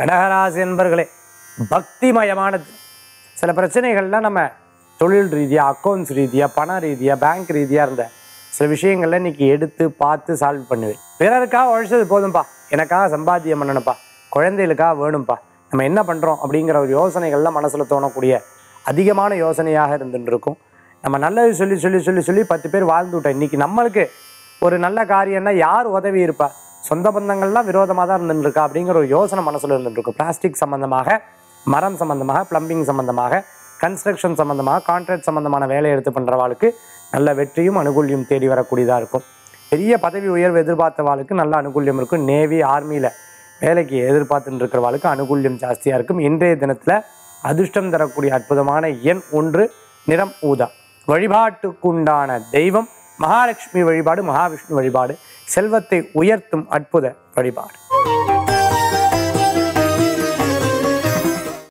கடகராசி என்பர்களே பக்திமயமானது. சில பிரச்சனைகள்லாம் நம்ம தொழில் ரீதியாக அக்கௌண்ட்ஸ் ரீதியாக பண ரீதியாக பேங்க் ரீதியாக இருந்த சில விஷயங்கள்ல இன்னைக்கு எடுத்து பார்த்து சால்வ் பண்ணுவேன். பிறருக்காக உழைச்சது போதும்பா. எனக்காக சம்பாத்தியம் பண்ணணும்ப்பா குழந்தைகளுக்காக வேணும்ப்பா நம்ம என்ன பண்ணுறோம் அப்படிங்கிற ஒரு யோசனைகள்லாம் மனசில் தோணக்கூடிய அதிகமான யோசனையாக இருந்துட்டு இருக்கும் நம்ம நல்லது சொல்லி சொல்லி சொல்லி சொல்லி பத்து பேர் வாழ்ந்து விட்டோம் இன்னைக்கு நம்மளுக்கு ஒரு நல்ல காரியம்னா யார் உதவி இருப்பா? சொந்த பந்தங்கள்லாம் விரோதமாக தான் இருந்துருக்கா அப்படிங்கிற ஒரு யோசனை மனசில் இருந்துட்டு இருக்கும் பிளாஸ்டிக் சம்மந்தமாக மரம் சம்மந்தமாக பிளம்பிங் சம்மந்தமாக கன்ஸ்ட்ரக்ஷன் சம்மந்தமாக கான்ட்ராக்ட் சம்மந்தமான வேலை எடுத்து பண்ணுறவாளுக்கு நல்ல வெற்றியும் அனுகூல்யம் தேடி வரக்கூடியதாக இருக்கும். பெரிய பதவி உயர்வு எதிர்பார்த்தவாளுக்கு நல்ல அனுகூல்யம் இருக்கும். நேவி ஆர்மியில் வேலைக்கு எதிர்பார்த்துட்டு இருக்கிறவாளுக்கு அனுகூல்யம் ஜாஸ்தியாக இருக்கும். இன்றைய தினத்தில் அதிர்ஷ்டம் தரக்கூடிய அற்புதமான எண் ஒன்று நிறம் ஊதா. வழிபாட்டுக்குண்டான தெய்வம் மகாலட்சுமி வழிபாடு மகாவிஷ்ணு வழிபாடு. செல்வத்தை உயர்த்தும் அற்புத வழிபாடு.